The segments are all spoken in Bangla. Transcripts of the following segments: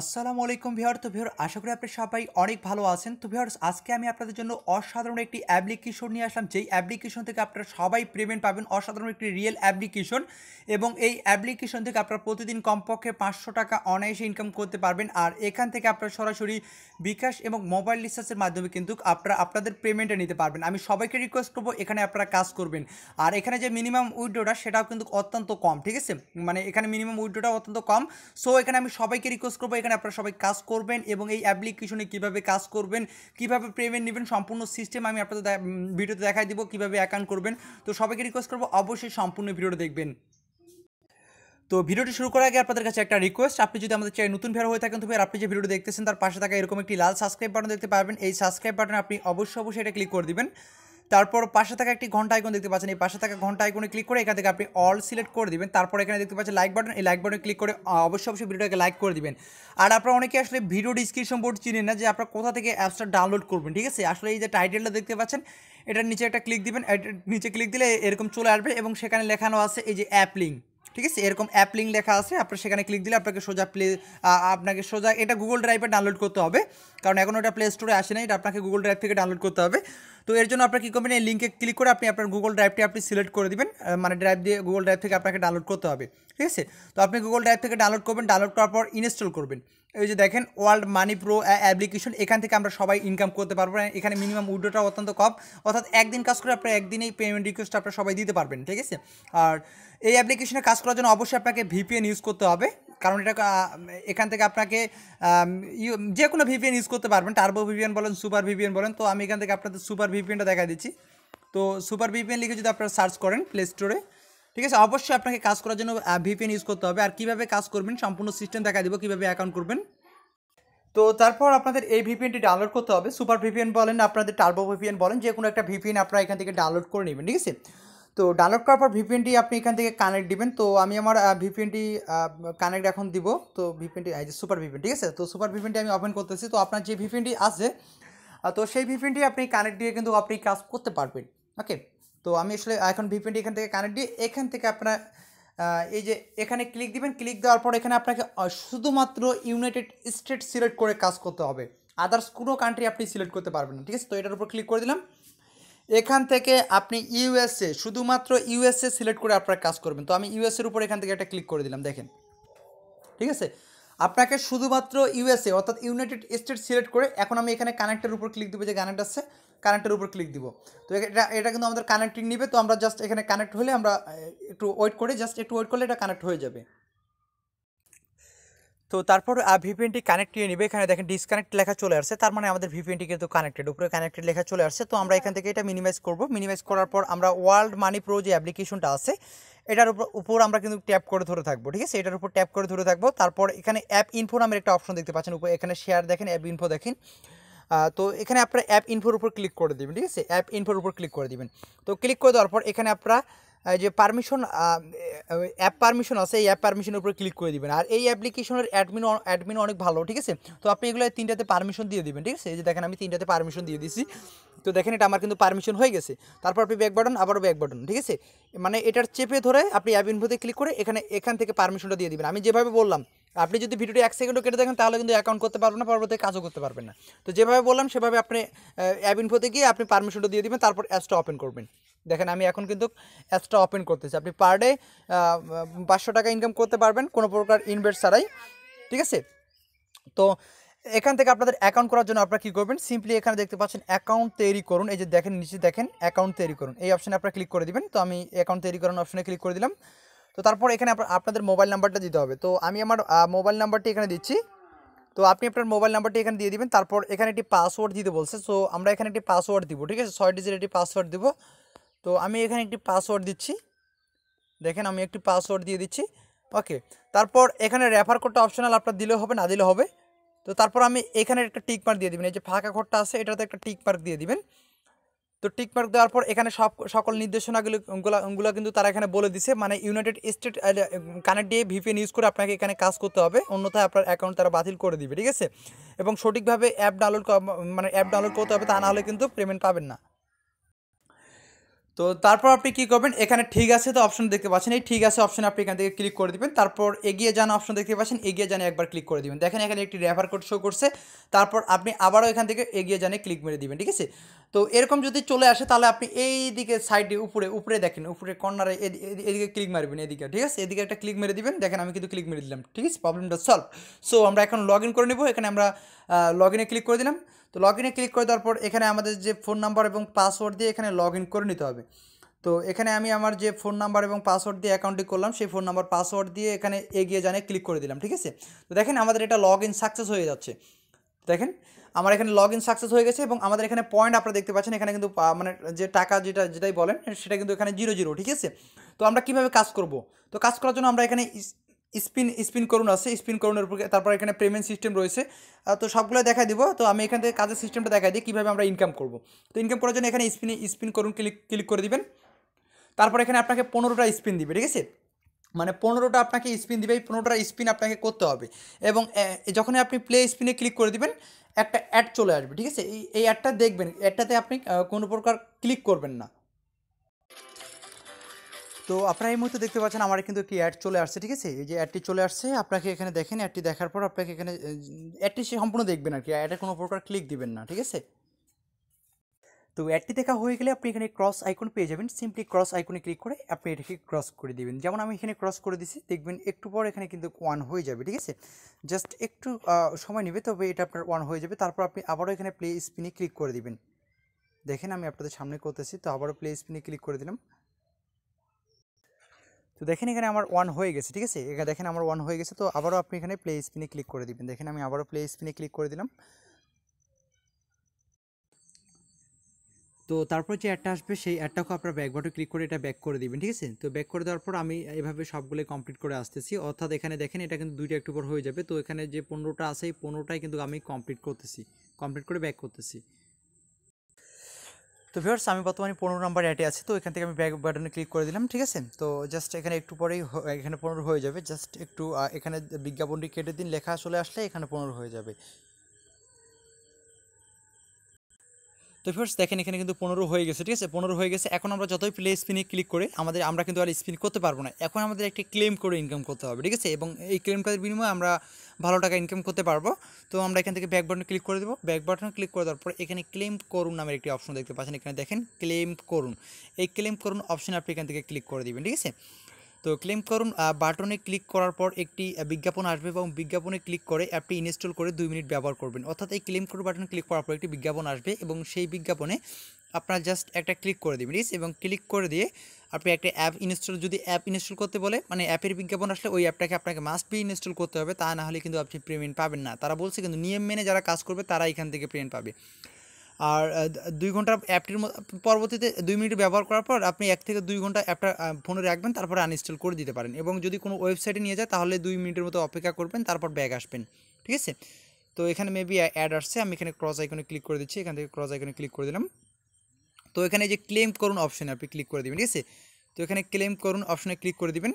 আসসালামু আলাইকুম ভিউয়ার তো ভিউয়ার আশা করি আপনি সবাই অনেক ভালো আছেন। তো ভিউয়ার্স, আজকে আমি আপনাদের জন্য অসাধারণ একটি অ্যাপ্লিকেশন নিয়ে আসলাম। যেই অ্যাপ্লিকেশন থেকে আপনারা সবাই পেমেন্ট পাবেন, অসাধারণ একটি রিয়েল অ্যাপ্লিকেশন এবং এই অ্যাপ্লিকেশন থেকে আপনারা প্রতিদিন কমপক্ষে পাঁচশো টাকা অনায়াসে ইনকাম করতে পারবেন। আর এখান থেকে আপনারা সরাসরি বিকাশ এবং মোবাইল রিচার্জের মাধ্যমে কিন্তু আপনারা আপনাদের পেমেন্টটা নিতে পারবেন। আমি সবাইকে রিকোয়েস্ট করব, এখানে আপনারা কাজ করবেন। আর এখানে যে মিনিমাম উইড্রোটা সেটাও কিন্তু অত্যন্ত কম, ঠিক আছে? মানে এখানে মিনিমাম উইড্রোটা অত্যন্ত কম। সো এখানে আমি সবাইকে রিকোয়েস্ট করব এখানে আপনারা সবাই কাজ করবেন এবং এই অ্যাপ্লিকেশনে কীভাবে কাজ করবেন, কীভাবে পেমেন্ট নেবেন, সম্পূর্ণ সিস্টেম আমি আপনাদের ভিডিওতে দেখাই দিব, কীভাবে অ্যাকাউন্ট করবেন। তো সবাইকে রিকোয়েস্ট করব, অবশ্যই সম্পূর্ণ ভিডিওটা দেখবেন। তো ভিডিওটি শুরু করার আগে আপনাদের কাছে একটা রিকোয়েস্ট আপনি যদি আমাদের চ্যানেল নতুন ভিডিও হয়ে থাকেন, তবে আপনি যে ভিডিওটি দেখতেছেন, তার পাশে থাকা এরকম একটি লাল সাবস্ক্রাইব বাটন দেখতে পারবেন। এই সাবস্ক্রাইব বাটনে আপনি অবশ্যই অবশ্যই এটা ক্লিক করে দিবেন। তারপর পাশে থাকা একটি ঘণ্টা আইকন দেখতে পাচ্ছেন। এই পাশে থাকা ঘণ্টা আইকনে ক্লিক করে এখান থেকে আপনি অল সিলেক্ট করে দিবেন। তারপর এখানে দেখতে পাচ্ছেন লাইক বাটন এই লাইক বাটনে ক্লিক করে অবশ্যই অবশ্যই ভিডিওটাকে লাইক করে দিবেন। আর আপনারা অনেকে আসলে ভিডিও ডিসক্রিপশন বোর্ড চিনেন না যে আপনারা কোথা থেকে অ্যাপসটা ডাউনলোড করবেন, ঠিক আছে? আসলে এই যে টাইটেলটা দেখতে পাচ্ছেন, এটার নিচে একটা ক্লিক দিবেন নিচে ক্লিক দিলে এরকম চলে আসবে এবং সেখানে লেখানো আছে এই যে অ্যাপ লিঙ্ক ঠিক আছে? এরকম অ্যাপ লিঙ্ক লেখা আছে, আপনার সেখানে ক্লিক দিলে আপনাকে সোজা প্লে আপনাকে সোজা, এটা গুগল ড্রাইভে ডাউনলোড করতে হবে। কারণ এখন ওটা প্লে স্টোরে আসে না এটা আপনাকে গুগল ড্রাইভ থেকে ডাউনলোড করতে হবে। তো এর জন্য আপনার কী করবেন, এই লিঙ্কে ক্লিক করে আপনি আপনার গুগল ড্রাইভটি আপনি সিলেক্ট করে দেবেন মানে ড্রাইভ দিয়ে গুগল ড্রাইভ থেকে আপনাকে ডাউনলোড করতে হবে। ঠিক আছে? তো আপনি গুগল ড্রাইভ থেকে ডাউনলোড করবেন ডাউনলোড করার পর ইনস্টল করবেন। এই যে দেখেন ওয়ার্ল্ড মানি প্রো অ্যাপ্লিকেশন এখান থেকে আমরা সবাই ইনকাম করতে পারব। এখানে মিনিমাম উইড্রোটা অত্যন্ত কম। অর্থাৎ একদিন কাজ করে আপনার একদিনেই পেমেন্ট রিকোয়েস্ট আপনারা সবাই দিতে পারবেন, ঠিক আছে? আর এই অ্যাপ্লিকেশনে কাজ করার জন্য অবশ্যই আপনাকে ভিপিএন ইউজ করতে হবে। কারণ এটা এখান থেকে আপনাকে যে কোনো ভিপিএন ইউজ করতে পারবেন। টার্বো ভিপিএন বলেন সুপার ভিপিএন বলেন, তো আমি এখান থেকে আপনাদের সুপার ভিপিএনটা দেখা দিচ্ছি। তো সুপার ভিপিএন লিখে যদি আপনারা সার্চ করেন প্লে স্টোরে ঠিক আছে অবশ্যই আপনাকে কাজ করার জন্য ভিপিএন ইউজ করতে হবে আর কীভাবে কাজ করবেন সম্পূর্ণ সিস্টেম দেখা দিব কীভাবে অ্যাকাউন্ট করবেন তো তারপর আপনাদের এই ভিপিএনটি ডাউনলোড করতে হবে সুপার ভিপিএন বলেন আপনাদের টার্বো ভিপিএন বলেন যে কোনো একটা ভিপিএন আপনারা এখান থেকে ডাউনলোড করে নেবেন ঠিক আছে তো ডাউনলোড করার পর ভিপিএনটি আপনি এখান থেকে কানেক্ট দিবেন তো আমি আমার ভিপিএনটি কানেক্ট এখন দিব তো ভিপিএনটি এই যে সুপার ভিপিএন ঠিক আছে তো সুপার ভিপিএনটি আমি ওপেন করতেছি তো আপনার যে ভিপিএনটি আছে তো সেই ভিপিএনটি আপনি কানেক্ট দিয়ে কিন্তু আপনি কাজ করতে পারবেন ওকে তো আমি আসলে এখন ভিপিএনটি এখান থেকে কানেক্ট দিয়ে এখান থেকে আপনার এই যে এখানে ক্লিক দিবেন ক্লিক দেওয়ার পর এখানে আপনাকে শুধুমাত্র ইউনাইটেড স্টেট সিলেক্ট করে কাজ করতে হবে। আদার্স কোনো কান্ট্রি আপনি সিলেক্ট করতে পারবেন না, ঠিক আছে? তো এটার উপর ক্লিক করে দিলাম। এখান থেকে আপনি ইউএসএ শুধুমাত্র ইউএসএ সিলেক্ট করে আপনারা কাজ করবেন। তো আমি ইউএসএর উপর এখান থেকে একটা ক্লিক করে দিলাম, দেখেন। ঠিক আছে? আপনাকে শুধুমাত্র ইউএসএ অর্থাৎ ইউনাইটেড স্টেট সিলেক্ট করে, এখন আমি এখানে কানেক্টের উপর ক্লিক দিব, যে কানেক্ট আছে। কানেক্টের উপর ক্লিক দিব। তো এটা এটা কিন্তু আমাদের কানেক্টিং নিবে, তো আমরা জাস্ট এখানে কানেক্ট হলে আমরা একটু ওয়েট করে জাস্ট একটু ওয়েট করলে এটা কানেক্ট হয়ে যাবে। তো তারপর ভিপিএনটি কানেক্ট নিয়ে নেবে, এখানে দেখেন ডিসকানেক্ট লেখা চলে আসছে, তার মানে আমাদের ভিপিএনটি কিন্তু কানেক্টেড উপরে কানেক্টেড লেখা চলে আসছে, তো আমরা এখান থেকে এটা মিনিমাইজ করব মিনিমাইজ করার পর আমরা ওয়ার্ল্ড মানি প্রো যে অ্যাপ্লিকেশনটা আছে, এটার উপর উপর আমরা কিন্তু ট্যাপ করে ধরে থাকব, ঠিক আছে? এটার উপর ট্যাপ করে ধরে থাকব, তারপর এখানে অ্যাপ ইনফো নামের একটা অপশন দেখতে পাচ্ছেন, উপরে এখানে শেয়ার দেখেন অ্যাপ ইনফো দেখেন। তো এখানে আপনারা অ্যাপ ইনফোর উপর ক্লিক করে দেবেন, ঠিক আছে? অ্যাপ ইনফোর উপর ক্লিক করে দিবেন। তো ক্লিক করে দেওয়ার পর এখানে আপনারা এই যে পারমিশন অ্যাপ পারমিশন আছে, এই অ্যাপ পারমিশনের উপর ক্লিক করে দিবেন। আর এই অ্যাপ্লিকেশনের অ্যাডমিন অ্যাডমিন অনেক ভালো, ঠিক আছে? তো আপনি এগুলো তিনটাতে পারমিশন দিয়ে দিবেন, ঠিক আছে? এই যে দেখেন, আমি তিনটাতে পারমিশন দিয়ে দিছি। তো দেখেন, এটা আমার কিন্তু পারমিশন হয়ে গেছে। তারপর আপনি ব্যাক বাটন আবারও ব্যাক বাটন ঠিক আছে? মানে এটার চেপে ধরে আপনি অ্যাপ ইনফোতে ক্লিক করে এখানে, এখান থেকে পারমিশনটা দিয়ে দিবেন। আমি যেভাবে বললাম, আপনি যদি ভিডিওটি এক সেকেন্ডও কেটে দেখেন, তাহলে কিন্তু অ্যাকাউন্ট করতে পারবেন না পরবর্তী কাজও করতে পারবেন না। তো যেভাবে বললাম, সেভাবে আপনি অ্যাপ ইনফোতে গিয়ে আপনি পারমিশনটা দিয়ে দিবেন, তারপর অ্যাপসটা ওপেন করবেন। দেখেন, আমি এখন কিন্তু অ্যাপসটা ওপেন করতেছি। আপনি পার ডে পাঁচশো টাকা ইনকাম করতে পারবেন কোনো প্রকার ইনভেস্ট ছাড়াই, ঠিক আছে? তো এখান থেকে আপনাদের অ্যাকাউন্ট করার জন্য আপনারা কী করবেন? সিম্পলি এখানে দেখতে পাচ্ছেন অ্যাকাউন্ট তৈরি করুন। এই যে দেখেন, নিচে দেখেন অ্যাকাউন্ট তৈরি করুন। এই অপশানে আপনারা ক্লিক করে দিবেন। তো আমি অ্যাকাউন্ট তৈরি করুন অপশানে ক্লিক করে দিলাম। তো তারপর এখানে আপনাদের মোবাইল নাম্বারটা দিতে হবে। তো আমি আমার মোবাইল নাম্বারটি এখানে দিচ্ছি। তো আপনি আপনার মোবাইল নাম্বারটি এখানে দিয়ে দিবেন। তারপর এখানে একটি পাসওয়ার্ড দিতে বলছে। সো আমরা এখানে একটি পাসওয়ার্ড দিব, ঠিক আছে? ছয় ডিজিট একটি পাসওয়ার্ড দিব। তো আমি এখানে একটি পাসওয়ার্ড দিচ্ছি। দেখেন আমি একটি পাসওয়ার্ড দিয়ে দিচ্ছি। ওকে তারপর এখানে রেফার কোডটা অপশনাল আপনার দিলেও হবে, না দিলেও হবে। তো তারপর আমি এখানে একটা টিক মার্ক দিয়ে দিবেন। এই যে ফাঁকা ঘরটা আছে, এটাতে একটা টিক মার্ক দিয়ে দিবেন। তো টিক মার্ক দেওয়ার পর এখানে সব, সকল নির্দেশনাগুলো, গুলা, গুলো কিন্তু তারা এখানে বলে দিছে। মানে ইউনাইটেড স্টেট কানেক্ট দিয়ে ভিপিএন ইউজ করে আপনাকে এখানে কাজ করতে হবে। অন্যথায় আপনার অ্যাকাউন্ট তারা বাতিল করে দিবে, ঠিক আছে? এবং সঠিকভাবে অ্যাপ ডাউনলোড মানে অ্যাপ ডাউনলোড করতে হবে, তা না হলে কিন্তু পেমেন্ট পাবেন না। তো তারপর আপনি কী করবেন? এখানে ঠিক আছে তো অপশন দেখতে পাচ্ছেন। এই ঠিক আছে অপশন আপনি এখান থেকে ক্লিক করে দিবেন। তারপর এগিয়ে যান অপশন দেখতে পাচ্ছেন। এগিয়ে জানে একবার ক্লিক করে দিবেন। দেখেন এখানে একটি রেফার কোড শো করছে। তারপর আপনি আবারও এখান থেকে এগিয়ে জানে ক্লিক মেরে দিবেন, ঠিক আছে? তো এরকম যদি চলে আসে, তাহলে আপনি এই দিকে সাইডে উপরে উপরে দেখেন, উপরে কর্নারে এদিকে ক্লিক মারবেন এদিকে, ঠিক আছে? এদিকে একটা ক্লিক মেরে দিবেন। দেখেন আমি কিন্তু ক্লিক মেরে দিলাম, ঠিক আছে? প্রবলেমটা সলভ সো আমরা এখন লগ ইন করে নেব। এখানে আমরা লগ ইনে ক্লিক করে দিলাম। তো লগ ইনে ক্লিক করে দেওয়ার পর এখানে আমাদের যে ফোন নাম্বার এবং পাসওয়ার্ড দিয়ে এখানে লগ ইন করে নিতে হবে। তো এখানে আমি আমার যে ফোন নাম্বার এবং পাসওয়ার্ড দিয়ে অ্যাকাউন্টটি করলাম, সেই ফোন নাম্বার পাসওয়ার্ড দিয়ে এখানে এগিয়ে জানে ক্লিক করে দিলাম, ঠিক আছে? তো দেখেন আমাদের এটা লগ ইন সাকসেস হয়ে যাচ্ছে। দেখেন, আমার এখানে লগ ইন সাকসেস হয়ে গেছে এবং আমাদের এখানে পয়েন্ট আপনারা দেখতে পাচ্ছেন, এখানে কিন্তু মানে যে টাকা যেটা, যেটাই বলেন, সেটা কিন্তু এখানে জিরো জিরো ঠিক আছে? তো আমরা কীভাবে কাজ করব? তো কাজ করার জন্য আমরা এখানে স্পিন স্পিন করুন আছে, স্পিন করুনের উপর, তারপর এখানে পেমেন্ট সিস্টেম রয়েছে। তো সবগুলো দেখাই দিব। তো আমি এখান থেকে কাজের সিস্টেমটা দেখাই দিই, কীভাবে আমরা ইনকাম করব। তো ইনকাম করার জন্য এখানে স্পিন স্পিন করুন, ক্লিক ক্লিক করে দিবেন। তারপর এখানে আপনাকে পনেরোটা স্পিন দিবে, ঠিক আছে? মানে পনেরোটা আপনাকে স্পিন দিবে, এই পনেরোটা স্পিন আপনাকে করতে হবে। এবং যখনই আপনি প্লে স্পিনে ক্লিক করে দিবেন, একটা অ্যাড চলে আসবে, ঠিক আছে? এই অ্যাডটা দেখবেন অ্যাডটাতে আপনি কোনো প্রকার ক্লিক করবেন না। তো আপনারা এই মুহূর্তে দেখতে পাচ্ছেন আমার কিন্তু একটি অ্যাড চলে আসছে, ঠিক আছে? এই যে অ্যাডটি চলে আসছে, আপনাকে এখানে দেখেন অ্যাডটি দেখার পর আপনাকে এখানে অ্যাডটি সে সম্পূর্ণ দেখবেন আর কি অ্যাডে কোনো প্রকার ক্লিক দিবেন না, ঠিক আছে? তো অ্যাডটি দেখা হয়ে গেলে আপনি এখানে ক্রস আইকন পেয়ে যাবেন সিম্পলি ক্রস আইকনে ক্লিক করে আপনি এটাকে ক্রস করে দিবেন। যেমন আমি এখানে ক্রস করে দিছি, দেখবেন একটু পর এখানে কিন্তু ওয়ান হয়ে যাবে, ঠিক আছে? জাস্ট একটু সময় নেবে, তবে এটা আপনার ওয়ান হয়ে যাবে, তারপর আপনি আবারও এখানে প্লে স্পিনে ক্লিক করে দিবেন। দেখেন আমি আপনাদের সামনে করতেছি, তো আবারও প্লে স্পিনে ক্লিক করে দিলাম। তো দেখেন এখানে আমার ওয়ান হয়ে গেছে, ঠিক আছে? এখানে দেখেন আমার ওয়ান হয়ে গেছে, তো আবারও আপনি এখানে প্লে স্পিনে ক্লিক করে দিবেন। দেখেন আমি আবারও প্লে স্পিনে ক্লিক করে দিলাম। তো তারপর যে অ্যাডটা আসবে, সেই অ্যাডটাকে আপনার ব্যাক বাটে ক্লিক করে এটা ব্যাক করে দিবেন, ঠিক আছে? তো ব্যাক করে দেওয়ার পর আমি এভাবে সবগুলো কমপ্লিট করে আসতেছি। অর্থাৎ এখানে দেখেন এটা কিন্তু দুইটা একটু পর হয়ে যাবে। তো এখানে যে পনেরোটা আছে, এই পনেরোটাই কিন্তু আমি কমপ্লিট করতেছি কমপ্লিট করে ব্যাক করতেছি। তো ভিউয়ার্স, আমি বর্তমানে পনেরো নাম্বার অ্যাডে আছে, তো এখান থেকে আমি ব্যাক বাটনে ক্লিক করে দিলাম, ঠিক আছে? তো জাস্ট এখানে একটু পরেই এখানে পনেরো হয়ে যাবে জাস্ট একটু এখানে বিজ্ঞাপনটি কেটে দিন, লেখা চলে আসলে এখানে পনেরো হয়ে যাবে। তো ফিরস দেখেন এখানে কিন্তু পনেরো হয়ে গেছে, ঠিক আছে? পনেরো হয়ে গেছে, এখন আমরা যতই প্লে স্পিনে ক্লিক করে, আমাদের, আমরা কিন্তু আর স্পিন করতে পারব না। এখন আমাদের একটি ক্লেম করে ইনকাম করতে হবে, ঠিক আছে? এবং এই ক্লেম করার বিনিময়ে আমরা ভালো টাকা ইনকাম করতে পারব। তো আমরা এখান থেকে ব্যাক বাটনে ক্লিক করে দেবো। ব্যাক বাটনে ক্লিক করে দেওয়ার পর এখানে ক্লেম করুন নামের একটি অপশন দেখতে পাচ্ছেন। এখানে দেখেন ক্লেম করুন। এই ক্লেম করুন অপশনে আপনি এখান থেকে ক্লিক করে দেবেন, ঠিক আছে? তো ক্লেম করুন বাটনে ক্লিক করার পর একটি বিজ্ঞাপন আসবে এবং বিজ্ঞাপনে ক্লিক করে অ্যাপটি ইনস্টল করে দুই মিনিট ব্যবহার করবেন। অর্থাৎ এই ক্লেম করুন বাটনে ক্লিক করার পর একটি বিজ্ঞাপন আসবে এবং সেই বিজ্ঞাপনে আপনার জাস্ট একটা ক্লিক করে দেবেন, ঠিক আছে? এবং ক্লিক করে দিয়ে আপনি একটা অ্যাপ ইনস্টল যদি অ্যাপ ইনস্টল করতে বলে মানে অ্যাপের বিজ্ঞাপন আসলে ওই অ্যাপটাকে আপনাকে মাস্ট বি ইনস্টল করতে হবে, তা না হলে কিন্তু আপনি পেমেন্ট পাবেন না। তারা বলছে কিন্তু নিয়ম মেনে যারা কাজ করবে, তারা এখান থেকে পেমেন্ট পাবে। আর দুই ঘণ্টা অ্যাপটির পরবর্তীতে দুই মিনিট ব্যবহার করার পর আপনি এক থেকে দুই ঘণ্টা অ্যাপটা ফোনে রাখবেন, তারপরে আনইনস্টল করে দিতে পারেন। এবং যদি কোনো ওয়েবসাইটে নিয়ে যায়, তাহলে দুই মিনিটের মতো অপেক্ষা করবেন, তারপর ব্যাগ আসবেন। ঠিক আছে? তো এখানে মেবি অ্যাড আসছে, আমি এখানে ক্রস আইকনে ক্লিক করে দিচ্ছি, এখান থেকে ক্রস আইকনে ক্লিক করে দিলাম। তো এখানে যে ক্লেম করুন অপশানে আপনি ক্লিক করে দেবেন, ঠিক আছে? তো এখানে ক্লেম করুন অপশানে ক্লিক করে দিবেন।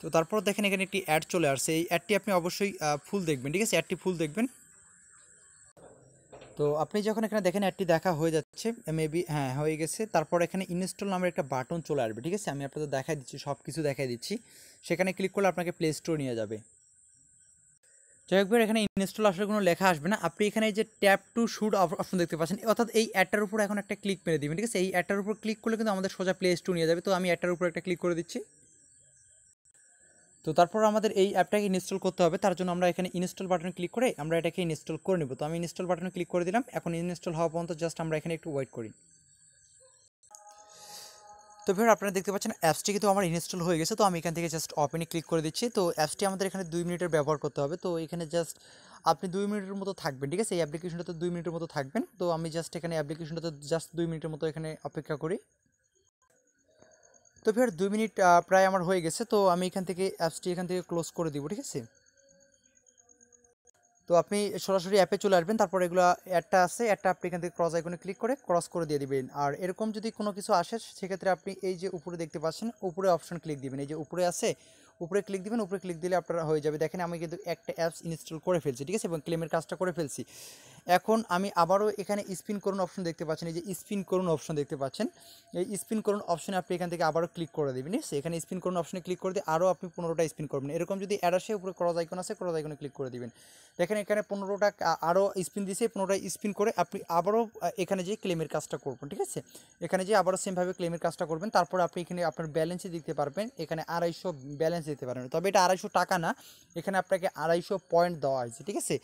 তো তারপর দেখেন এখানে একটি অ্যাড চলে আসছে। এই অ্যাডটি আপনি অবশ্যই ফুল দেখবেন, ঠিক আছে? অ্যাডটি ফুল দেখবেন। তো আপনি যখন এখানে দেখেন অ্যাডটি দেখা হয়ে যাচ্ছে মেবি হ্যাঁ হয়ে গেছে। তারপর এখানে ইনস্টল নামের একটা বাটন চলে আসবে, ঠিক আছে? আমি আপনাদের দেখাই দিচ্ছি সব কিছু দেখাই দিচ্ছি। সেখানে ক্লিক করলে আপনাকে প্লে স্টোর নিয়ে যাবে। যাই হোক এখানে ইনস্টল আসলে কোনো লেখা আসবে না। আপনি এখানে যে ট্যাপ টু শুট অপশন দেখতে পাচ্ছেন। অর্থাৎ এই অ্যাডটার উপর এখন একটা ক্লিক মেরে দিবেন, ঠিক আছে? এই অ্যাডটার উপর ক্লিক করলে কিন্তু আমাদের সোজা প্লে স্টোর নিয়ে যাবে। তো আমি অ্যাডটার উপর একটা ক্লিক করে দিচ্ছি। তো তারপর আমাদের এই অ্যাপটাকে ইনস্টল করতে হবে। তার জন্য আমরা এখানে ইনস্টল বাটনে ক্লিক করে আমরা এটাকে ইনস্টল করে নেব। তো আমি ইনস্টল বাটনে ক্লিক করে দিলাম। এখন ইনস্টল হওয়া পর্যন্ত জাস্ট আমরা এখানে একটু ওয়েট করি। তো ভিউর আপনারা দেখতে পাচ্ছেন অ্যাপসটি কিন্তু আমার ইনস্টল হয়ে গেছে, তো আমি এখান থেকে জাস্ট ওপেনে ক্লিক করে দিচ্ছি। তো অ্যাপসটি আমাদের এখানে দুই মিনিটের ব্যবহার করতে হবে। তো এখানে জাস্ট আপনি দুই মিনিটের মতো থাকবেন, ঠিক আছে? এই অ্যাপ্লিকেশনটাতে দুই মিনিটের মতো থাকবেন। তো আমি জাস্ট এখানে অ্যাপ্লিকেশনটাতে জাস্ট দুই মিনিটের মতো এখানে অপেক্ষা করি। তো ফের দুই মিনিট প্রায় আমার হয়ে গেছে। তো আমি এখান থেকে অ্যাপসটি এখান থেকে ক্লোজ করে দিব, ঠিক আছে? তো আপনি সরাসরি অ্যাপে চলে আসবেন, তারপর এগুলো অ্যাডটা আছে অ্যাডটা আপনি এখান থেকে ক্রস আইকনে ক্লিক করে ক্রস করে দিয়ে দিবেন। আর এরকম যদি কোনো কিছু আসে, সেক্ষেত্রে আপনি এই যে উপরে দেখতে পাচ্ছেন, উপরে অপশন ক্লিক দিবেন। এই যে উপরে আছে, উপরে ক্লিক দিবেন, উপরে ক্লিক দিলে আপনারা হয়ে যাবে। দেখেন আমি কিন্তু একটা অ্যাপস ইনস্টল করে ফেলছি, ঠিক আছে? এবং ক্লেমের কাজটা করে ফেলছি। এখন আমি আবারও এখানে স্পিন করুন অপশন দেখতে পাচ্ছেন, এই যে স্পিন করুন অপশন দেখতে পাচ্ছেন, এই স্পিন করুন অপশনে আপনি এখান থেকে আবারও ক্লিক করে দেবেন এখানে স্পিন করুন অপশনে ক্লিক করে দিয়ে আরও আপনি পনেরোটা স্পিন করবেন। এরকম যদি অ্যাড উপরে ক্রস আইকন আছে ক্রস আইকনে ক্লিক করে দিবেন। দেখেন এখানে পনেরোটা আরও স্পিন দিয়েছে পনেরোটা স্পিন করে আপনি আবারও এখানে যে ক্লেমের কাজটা করবেন, ঠিক আছে? এখানে যে আবারও সেমভাবে ক্লেমের কাজটা করবেন, তারপর আপনি এখানে আপনার ব্যালেন্সে দিতে পারবেন, এখানে আড়াইশো ব্যালেন্স দিতে পারবেন তবে এটা আড়াইশো টাকা না, এখানে আপনাকে আড়াইশো পয়েন্ট দেওয়া হয়েছে, ঠিক আছে?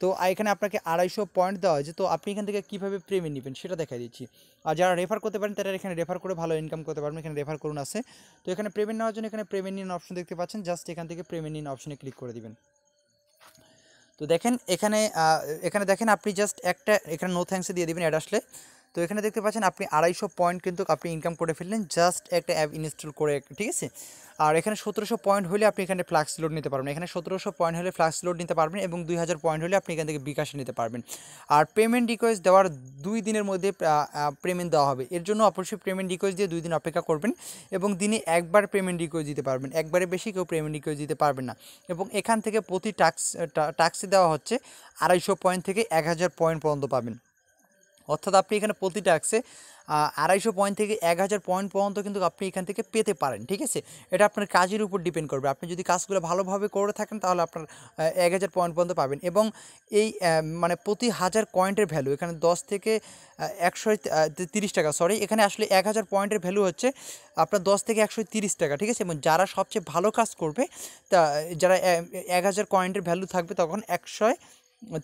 তো এখানে আপনাকে আড়াইশো পয়েন্ট দেওয়া হয়েছে। তো আপনি এখান থেকে কীভাবে প্রেমে নেবেন সেটা দেখা দিচ্ছি। আর যারা রেফার করতে পারেন, তারা এখানে রেফার করে ভালো ইনকাম করতে পারবেন, এখানে রেফার করুন আছে। তো এখানে প্রেমেন্ট নেওয়ার জন্য এখানে প্রেমেন্ট নিন অপশন দেখতে পাচ্ছেন। জাস্ট এখান থেকে প্রেমেন্ট নিন অপশনে ক্লিক করে দেবেন। তো দেখেন, এখানে এখানে দেখেন, আপনি জাস্ট একটা, এখানে নো থ্যাংকসে দিয়ে দেবেন অ্যাড আসলে। তো এখানে দেখতে পাচ্ছেন আপনি আড়াইশো পয়েন্ট কিন্তু আপনি ইনকাম করে ফেললেন জাস্ট একটা অ্যাপ ইনস্টল করে, ঠিক আছে? আর এখানে সতেরোশো পয়েন্ট হলে আপনি এখানে ফ্লাক্স লোড নিতে পারবেন। এখানে সতেরোশো পয়েন্ট হলে ফ্লাক্স লোড নিতে পারবেন এবং দুই হাজার পয়েন্ট হলে আপনি এখান থেকে বিকাশ নিতে পারবেন। আর পেমেন্ট রিকোয়েস্ট দেওয়ার দুই দিনের মধ্যে পেমেন্ট দেওয়া হবে। এর জন্য অবশ্যই পেমেন্ট রিকোয়েস্ট দিয়ে দুই দিন অপেক্ষা করবেন এবং দিনে একবার পেমেন্ট রিকোয়েস্ট দিতে পারবেন। একবারে বেশি কেউ পেমেন্ট রিকোয়েস্ট দিতে পারবেন না। এবং এখান থেকে প্রতি টাক্স টাক্সে দেওয়া হচ্ছে আড়াইশো পয়েন্ট থেকে এক হাজার পয়েন্ট পর্যন্ত পাবেন। অর্থাৎ আপনি এখানে প্রতি ট্যাক্সে আড়াইশো পয়েন্ট থেকে এক হাজার পয়েন্ট পর্যন্ত কিন্তু আপনি এখান থেকে পেতে পারেন, ঠিক আছে? এটা আপনার কাজের উপর ডিপেন্ড করবে। আপনি যদি কাজগুলো ভালোভাবে করে থাকেন, তাহলে আপনার এক হাজার পয়েন্ট পর্যন্ত পাবেন। এবং এই মানে প্রতি হাজার পয়েন্টের ভ্যালু এখানে দশ থেকে একশো তিরিশ টাকা সরি এখানে আসলে এক হাজার পয়েন্টের ভ্যালু হচ্ছে আপনার দশ থেকে একশো তিরিশ টাকা, ঠিক আছে? এবং যারা সবচেয়ে ভালো কাজ করবে, তা, যারা এক হাজার পয়েন্টের ভ্যালু থাকবে, তখন একশোয়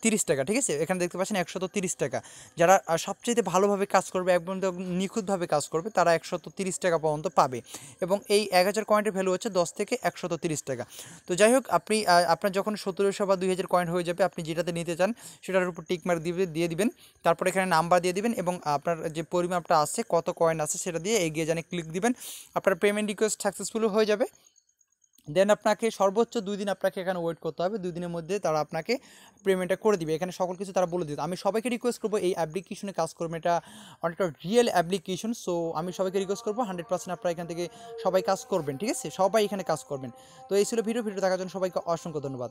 তিরিশ টাকা, ঠিক আছে? এখানে দেখতে পাচ্ছেন একশত তিরিশ টাকা। যারা সবচেয়ে ভালোভাবে কাজ করবে, একদম নিখুঁতভাবে কাজ করবে, তারা একশত তিরিশ টাকা পর্যন্ত পাবে। এবং এই এক হাজার কয়েন্টের ভ্যালু হচ্ছে দশ থেকে একশত তিরিশ টাকা। তো যাই হোক, আপনি আপনার যখন সতেরোশো বা দুই হাজার কয়েন্ট হয়ে যাবে, আপনি যেটাতে নিতে চান, সেটার উপর টিক মার্ক দিয়ে দিয়ে দিবেন। তারপর এখানে নাম্বার দিয়ে দিবেন এবং আপনার যে পরিমাপটা আছে, কত কয়েন আছে, সেটা দিয়ে এগিয়ে জানে ক্লিক দিবেন। আপনার পেমেন্ট রিকোয়েস্ট সাকসেসফুল হয়ে যাবে। দেন আপনাকে সর্বোচ্চ দুই দিন আপনাকে এখানে ওয়েট করতে হবে। দুই দিনের মধ্যে তারা আপনাকে পেমেন্টটা করে দিবে। এখানে সকল কিছু তারা বলে দিবে আমি সবাইকে রিকোয়েস্ট করব এই অ্যাপ্লিকেশনে কাজ করবেন। এটা অনেকটা রিয়েল অ্যাপ্লিকেশন সো আমি সবাইকে রিকোয়েস্ট করব। হান্ড্রেড পার্সেন্ট আপনারা এখান থেকে সবাই কাজ করবেন, ঠিক আছে? সবাই এখানে কাজ করবেন। তো এই ছিল ভিডিও ভিডিও দেখার জন্য সবাইকে অসংখ্য ধন্যবাদ।